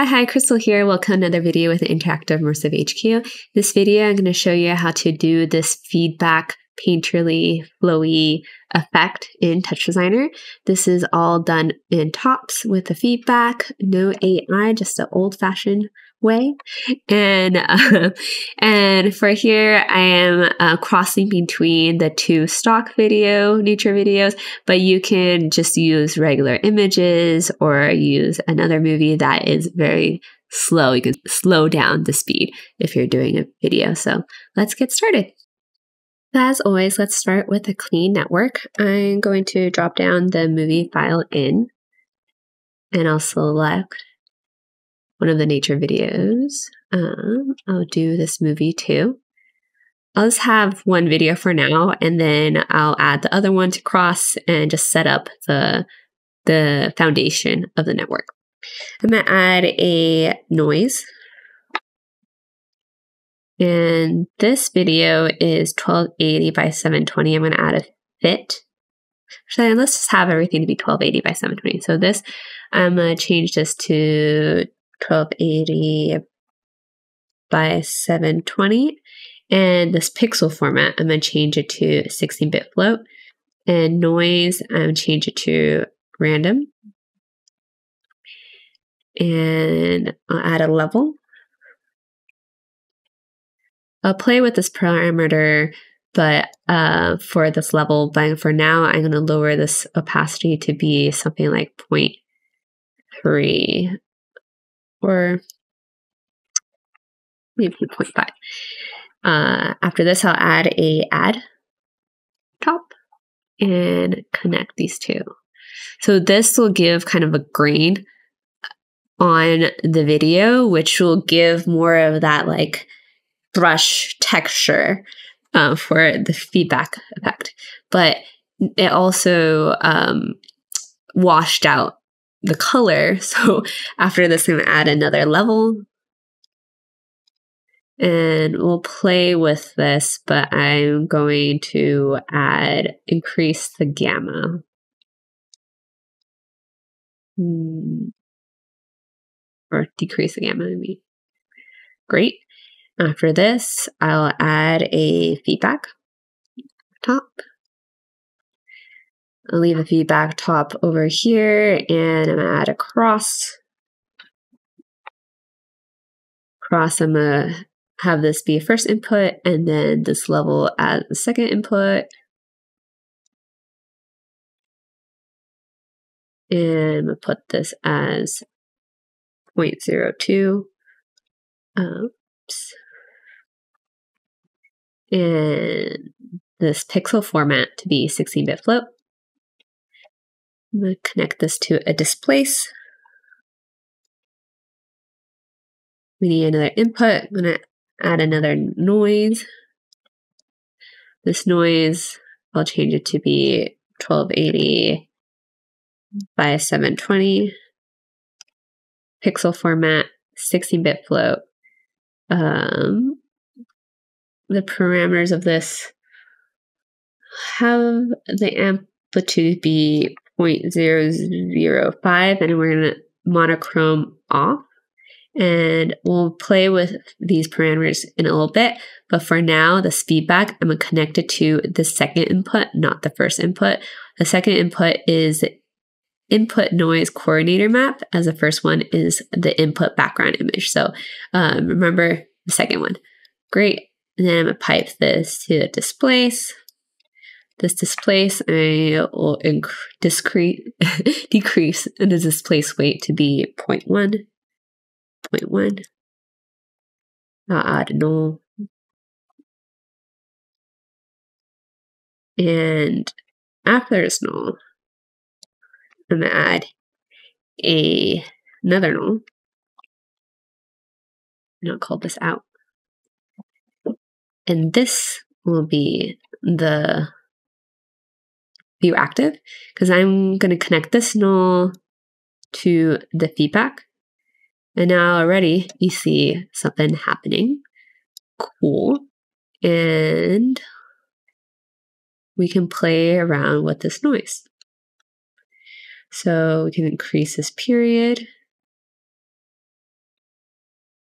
Hi, hi, Crystal here. Welcome to another video with Interactive Immersive HQ. This video, I'm going to show you how to do this feedback painterly flowy effect in TouchDesigner. This is all done in tops with the feedback, no AI, just the old fashioned way. And uh, and for here, I am uh, crossing between the two stock video nature videos, but you can just use regular images or use another movie that is very slow. You can slow down the speed if you're doing a video. So let's get started. As always, let's start with a clean network. I'm going to drop down the movie file in and I'll select one of the nature videos. Um, I'll do this movie too. I'll just have one video for now and then I'll add the other one to cross and just set up the, the foundation of the network. I'm going to add a noise and this video is 1280 by 720. I'm going to add a fit. So let's just have everything to be 1280 by 720. So this, I'm going to change this to 1280 by 720. And this pixel format, I'm going to change it to 16-bit float. And noise, I'm going to change it to random. And I'll add a level. I'll play with this parameter, but uh, for this level, but for now, I'm going to lower this opacity to be something like 0.3 or maybe 0.5. Uh, after this, I'll add a add top and connect these two. So this will give kind of a grain on the video, which will give more of that like brush texture uh, for the feedback effect. But it also um, washed out the color. So after this, I'm to add another level. And we'll play with this, but I'm going to add, increase the gamma. Hmm. Or decrease the gamma, I mean. Great. After this, I'll add a feedback top. I'll leave the feedback top over here and I'm gonna add a cross. Cross, I'm gonna have this be a first input and then this level as the second input. And I'm gonna put this as 0.02. Oops in this pixel format to be 16-bit float. I'm going to connect this to a displace. We need another input. I'm going to add another noise. This noise, I'll change it to be 1280 by 720. Pixel format, 16-bit float. Um, the parameters of this have the amplitude be 0.005 and we're going to monochrome off. And we'll play with these parameters in a little bit but for now this feedback i'm going to connect it to the second input not the first input. The second input is input noise coordinator map as the first one is the input background image. So um, remember the second one. Great and then I'm going to pipe this to displace. This displace, I will discrete, decrease the displace weight to be 0 0.1, 0 0.1. I'll add null. And after this null, I'm going to add a, another null. And I'll call this out. And this will be the view active because I'm going to connect this null to the feedback. And now already you see something happening. Cool. And we can play around with this noise. So we can increase this period.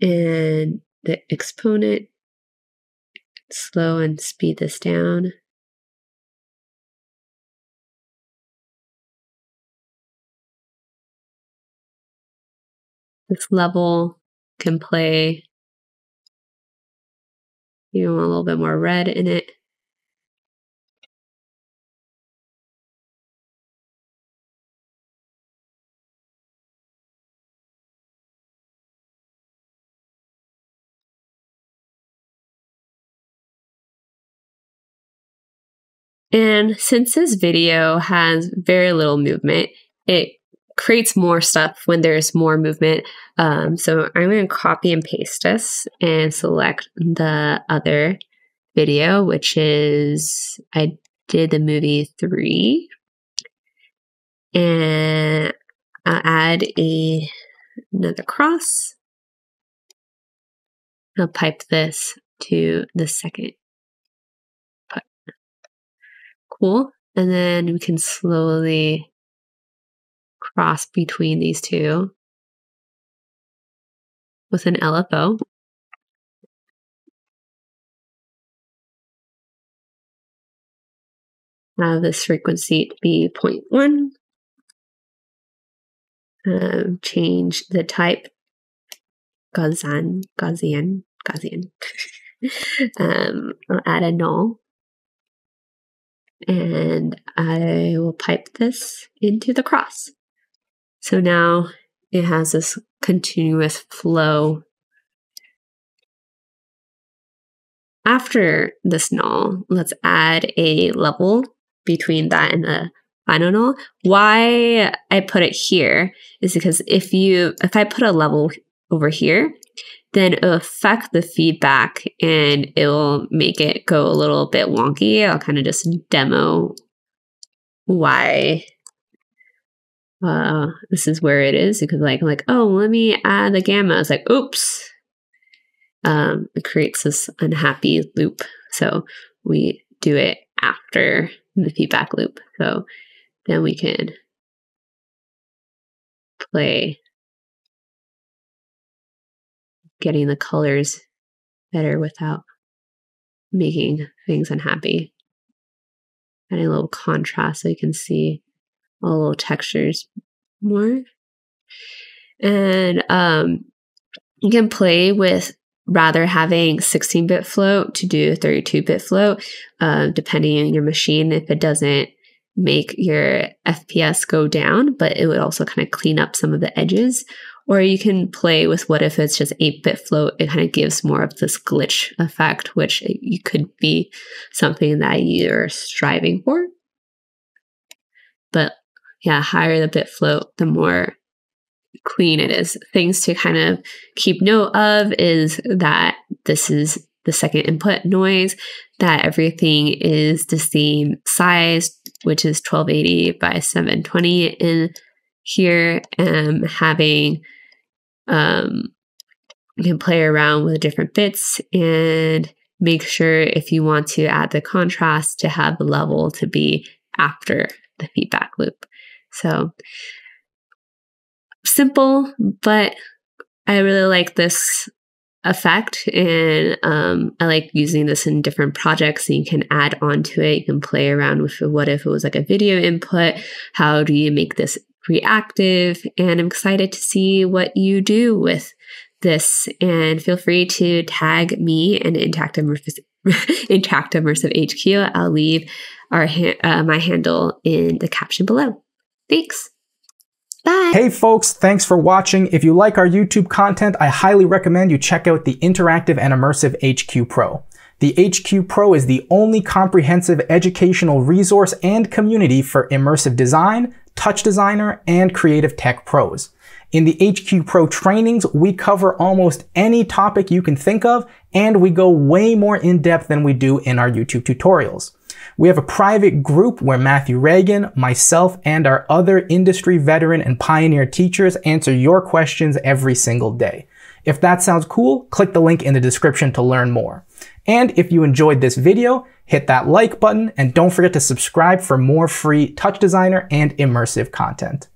and the exponent, slow and speed this down. This level can play, you want a little bit more red in it. And since this video has very little movement, it creates more stuff when there's more movement. Um, so I'm going to copy and paste this and select the other video, which is I did the movie three. And I'll add a, another cross. I'll pipe this to the second cool. And then we can slowly cross between these two with an LFO. Have this frequency to be 0.1. Um, change the type Gaussian, Gaussian, Gaussian. um, I'll add a null and I will pipe this into the cross. So now it has this continuous flow. After this null, let's add a level between that and the final null. Why I put it here is because if you if I put a level over here, then it'll affect the feedback and it will make it go a little bit wonky. I'll kind of just demo why uh, this is where it is because like like oh let me add the gamma. It's like oops. Um, it creates this unhappy loop. So we do it after the feedback loop. So then we can play getting the colors better without making things unhappy. Adding a little contrast so you can see all the little textures more. And um, you can play with rather having 16 bit float to do 32 bit float, uh, depending on your machine. If it doesn't make your FPS go down, but it would also kind of clean up some of the edges. Or you can play with what if it's just 8 bit float, it kind of gives more of this glitch effect, which you could be something that you're striving for. But yeah, higher the bit float, the more clean it is. Things to kind of keep note of is that this is the second input noise, that everything is the same size, which is 1280 by 720 in here, and having um, you can play around with different bits and make sure if you want to add the contrast to have the level to be after the feedback loop. So simple, but I really like this effect and um, I like using this in different projects and you can add on to it. You can play around with what if it was like a video input? How do you make this reactive? And I'm excited to see what you do with this. And feel free to tag me and Intacct Immersive, Intacct Immersive HQ. I'll leave our uh, my handle in the caption below. Thanks. Bye. Hey folks, thanks for watching. If you like our YouTube content, I highly recommend you check out the Interactive and Immersive HQ Pro. The HQ Pro is the only comprehensive educational resource and community for immersive design, TouchDesigner, and creative tech pros. In the HQ Pro trainings, we cover almost any topic you can think of, and we go way more in depth than we do in our YouTube tutorials. We have a private group where Matthew Ragan, myself, and our other industry veteran and pioneer teachers answer your questions every single day. If that sounds cool, click the link in the description to learn more. And if you enjoyed this video, hit that like button and don't forget to subscribe for more free TouchDesigner and immersive content.